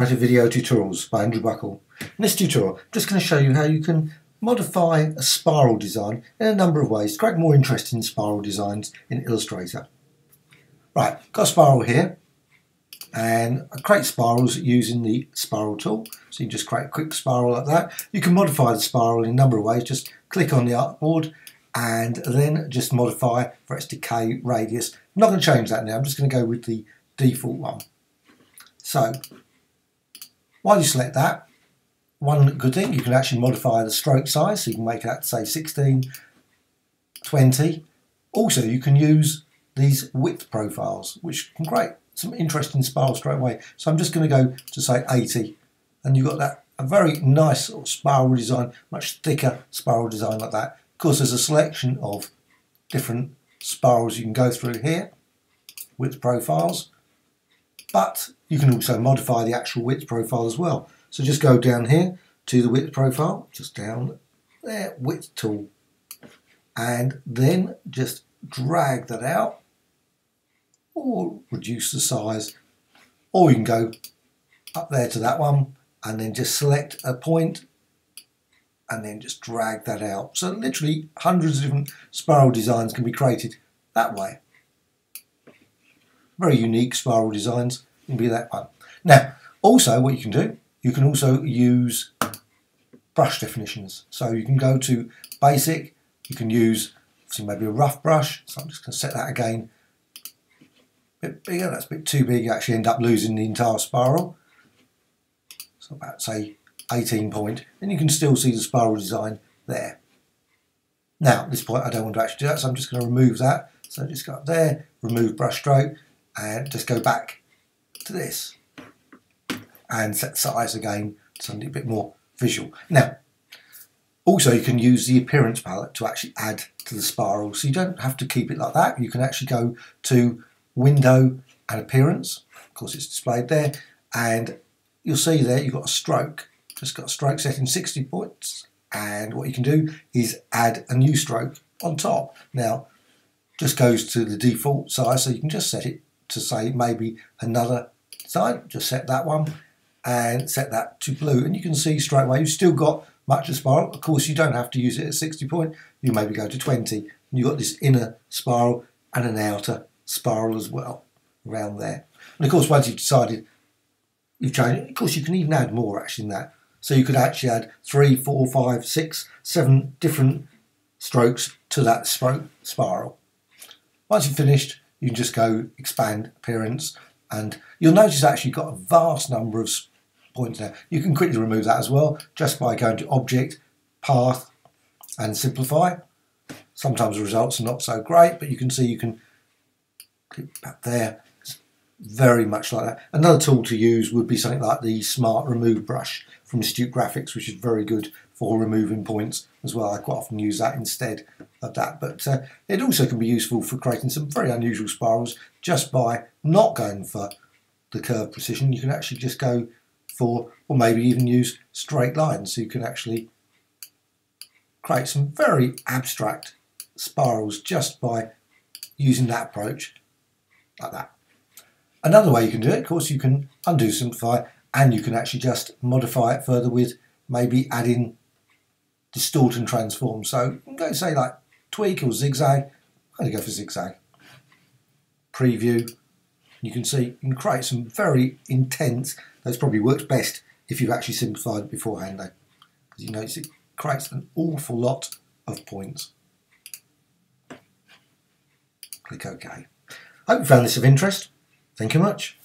Video Tutorials by Andrew Buckle. In this tutorial, I'm just going to show you how you can modify a spiral design in a number of ways to create more interesting spiral designs in Illustrator. Right, got a spiral here and I create spirals using the spiral tool. So you just create a quick spiral like that. You can modify the spiral in a number of ways. Just click on the artboard and then just modify for its decay radius. I'm not going to change that now. I'm just going to go with the default one. So while you select that, one good thing, you can actually modify the stroke size, so you can make that say 16, 20. Also, you can use these width profiles, which can create some interesting spirals straight away. So I'm just going to go to say 80, and you've got that a very nice sort of spiral design, much thicker spiral design like that. Of course, there's a selection of different spirals you can go through here, width profiles, but you can also modify the actual width profile as well. So just go down here to the width profile, just down there, width tool, and then just drag that out or reduce the size or you can go up there to that one and then just select a point and then just drag that out. So literally hundreds of different spiral designs can be created that way. Very unique spiral designs can be that one. Now, also what you can do, you can also use brush definitions. So you can go to basic, you can use so maybe a rough brush, so I'm just going to set that again a bit bigger, that's a bit too big, you actually end up losing the entire spiral. So about say 18 point, and you can still see the spiral design there. Now at this point I don't want to actually do that, so I'm just going to remove that. So just go up there, remove brush stroke, and just go back to this and set the size again to something a bit more visual. Now, also you can use the appearance palette to actually add to the spiral. So you don't have to keep it like that. You can actually go to window and appearance. Of course it's displayed there. And you'll see there you've got a stroke. Just got a stroke set in 60 points. And what you can do is add a new stroke on top. Now, just goes to the default size. So you can just set it to say maybe another side. Just set that one and set that to blue. And you can see straight away you've still got much of spiral. Of course, you don't have to use it at 60 point. You maybe go to 20. And you've got this inner spiral and an outer spiral as well around there. And of course, once you've decided you've changed, of course, you can even add more actually in that. So you could actually add three, four, five, six, seven different strokes to that spiral. Once you've finished, you can just go expand appearance and you'll notice actually got a vast number of points there. You can quickly remove that as well just by going to object, path and simplify. Sometimes the results are not so great but you can see you can click back there very much like that. Another tool to use would be something like the Smart Remove brush from Astute Graphics which is very good for removing points as well. I quite often use that instead of that. But uh, it also can be useful for creating some very unusual spirals just by not going for the curve precision. You can actually just go for, or maybe even use straight lines. So you can actually create some very abstract spirals just by using that approach like that. Another way you can do it, of course, you can undo simplify and you can actually just modify it further with maybe adding distort and transform. So going say like tweak or zigzag. I'm going to go for zigzag. Preview. You can see you can create some very intense. That's probably works best if you've actually simplified it beforehand though. You notice it creates an awful lot of points. Click OK. I hope you found this of interest. Thank you much.